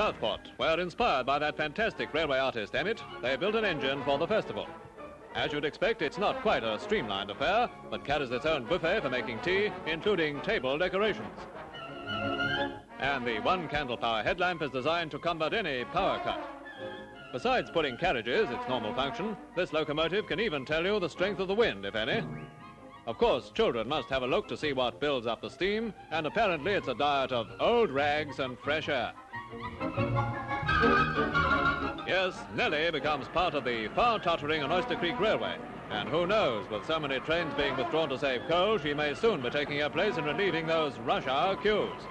Southport, where, inspired by that fantastic railway artist Emmett, they built an engine for the festival. As you'd expect, it's not quite a streamlined affair, but carries its own buffet for making tea, including table decorations. And the one candle power headlamp is designed to combat any power cut. Besides pulling carriages, its normal function, this locomotive can even tell you the strength of the wind, if any. Of course, children must have a look to see what builds up the steam, and apparently it's a diet of old rags and fresh air. Yes, Nellie becomes part of the far tottering and Oyster Creek Railway. And who knows, with so many trains being withdrawn to save coal, she may soon be taking her place in relieving those rush hour queues.